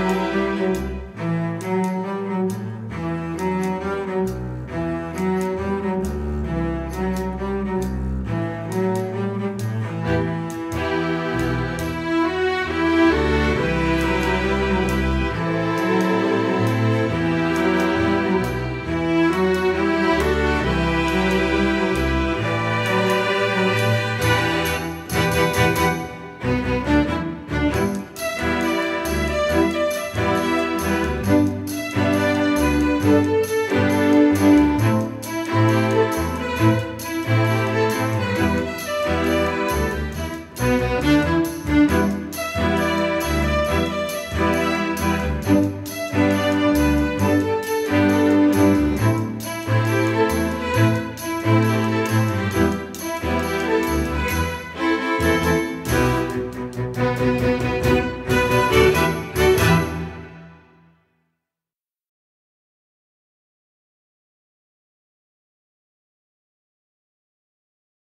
Música